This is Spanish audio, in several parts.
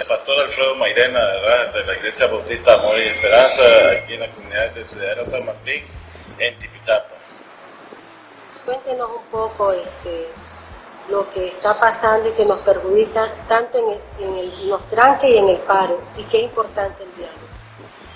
El pastor Alfredo Mairena, ¿verdad? de la Iglesia Bautista Amor y Esperanza, aquí en la comunidad de Ciudadano San Martín, en Tipitapa. Cuéntenos un poco este, lo que está pasando y que nos perjudica tanto en, el, en los tranques y en el paro, y qué importante el diálogo.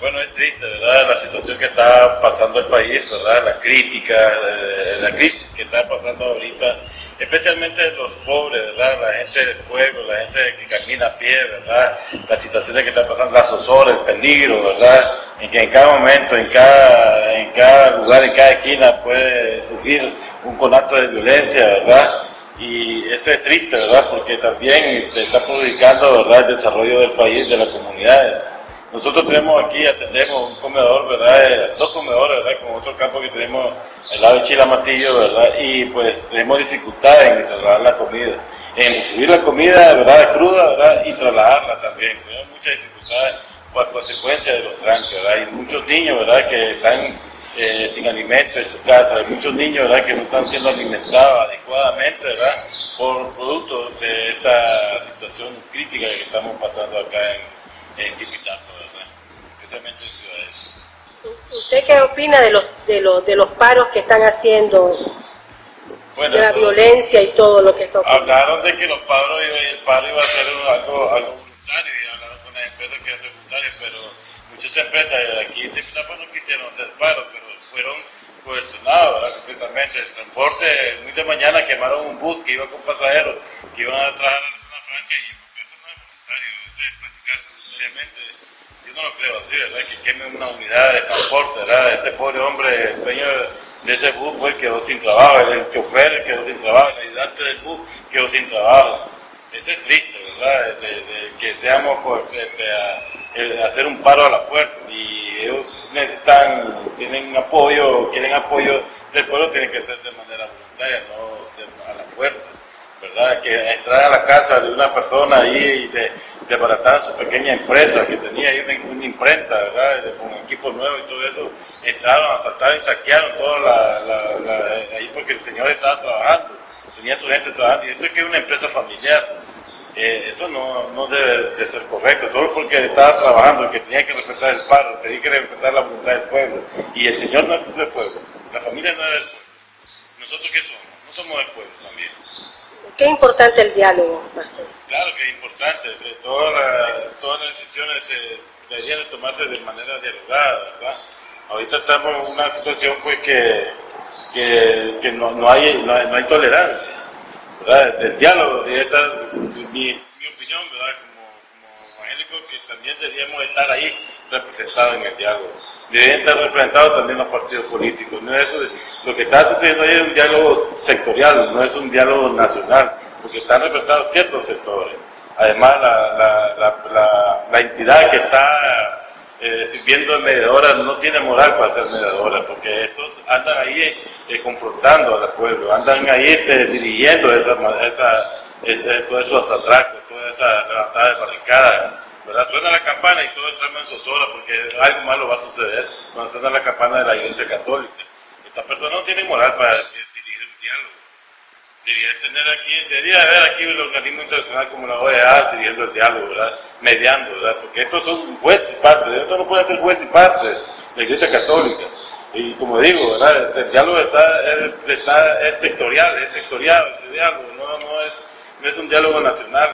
Bueno, es triste, ¿verdad? La situación que está pasando el país, ¿verdad? La crítica, eh, la crisis que está pasando ahorita, especialmente los pobres, ¿verdad? La gente del pueblo, la gente que camina a pie, ¿verdad? Las situaciones que están pasando, la zozobra, el peligro, ¿verdad? En que en cada momento, en cada, en cada lugar, en cada esquina puede surgir un conato de violencia, ¿verdad? Y eso es triste, ¿verdad? Porque también se está perjudicando, ¿verdad? El desarrollo del país, de las comunidades. Nosotros tenemos aquí, atendemos un comedor, ¿verdad? Dos comedores, ¿verdad? Con otro campo que tenemos al lado de Chilamatillo, ¿verdad? Y pues tenemos dificultades en trasladar la comida, en recibir la comida, ¿verdad? Cruda, ¿verdad? Y trasladarla también. Tenemos muchas dificultades por consecuencia de los tranques, ¿verdad? Hay muchos niños, ¿verdad? Que están eh, sin alimento en su casa. Hay muchos niños, ¿verdad? Que no están siendo alimentados adecuadamente, ¿verdad? Por producto de esta situación crítica que estamos pasando acá en, en ¿Usted qué opina de los, de los, de los paros que están haciendo? de la violencia y todo lo que está ocurriendo. Hablaron de que los paros el paro iba a ser algo, algo voluntario y hablaron con las empresas que hacen voluntarias, pero muchas empresas aquí en Tipitapa no quisieron hacer paro, pero fueron coercionados completamente. El transporte, muy de mañana quemaron un bus que iba con pasajeros que iban a trabajar a la zona franca y yo no lo creo así, ¿verdad? Que queme una unidad de transporte, ¿verdad? Este pobre hombre, el dueño de ese bus, pues quedó sin trabajo, el chofer quedó sin trabajo, el ayudante del bus quedó sin trabajo. Eso es triste, ¿verdad? De, que seamos a, hacer un paro a la fuerza y ellos necesitan, tienen apoyo, quieren apoyo del pueblo, tiene que ser de manera voluntaria, no a la fuerza, ¿verdad? Que entrar a la casa de una persona ahí y de desbarataron su pequeña empresa que tenía ahí una, imprenta, ¿verdad? Con equipo nuevo y todo eso, entraron, asaltaron y saquearon toda la, ahí porque el señor estaba trabajando, tenía su gente trabajando, y esto es que es una empresa familiar. Eh, eso no, no, debe de ser correcto, solo porque estaba trabajando, que tenía que respetar el paro, tenía que respetar la voluntad del pueblo, y el señor no es del pueblo, la familia no es del pueblo. ¿Nosotros qué somos? No somos del pueblo también. Qué importante el diálogo, pastor. Claro que es importante. Todas las, todas las decisiones deberían tomarse de manera dialogada, ¿verdad? Ahorita estamos en una situación pues que, que, que no, no, hay, no, hay, tolerancia, ¿verdad? El diálogo, esta, mi, mi opinión, ¿verdad? Como, como evangélico, que también deberíamos estar ahí representados en el diálogo. Deberían estar representados también los partidos políticos. No es, lo que está sucediendo ahí es un diálogo sectorial, no es un diálogo nacional porque están representados ciertos sectores. Además, la, entidad que está eh, sirviendo de mediadora no tiene moral para ser mediadora, porque estos andan ahí eh, confrontando al pueblo, andan ahí este, dirigiendo esa, esa, eh, todos esos atracos, toda esa levantada de barricadas. Suena la campana y todo entramos en zozobra porque algo malo va a suceder cuando suena la campana de la Iglesia Católica. Esta persona no tiene moral para dirigir un diálogo debería tener aquí, debería haber aquí un organismo internacional como la OEA dirigiendo el diálogo, ¿verdad? Mediando, ¿verdad? Porque estos son jueces y parte, esto no puede ser juez y parte de la Iglesia Católica. Y como digo, ¿verdad? El diálogo está, es, está, es sectorial, es sectorial este diálogo, no, no, es, no es un diálogo nacional.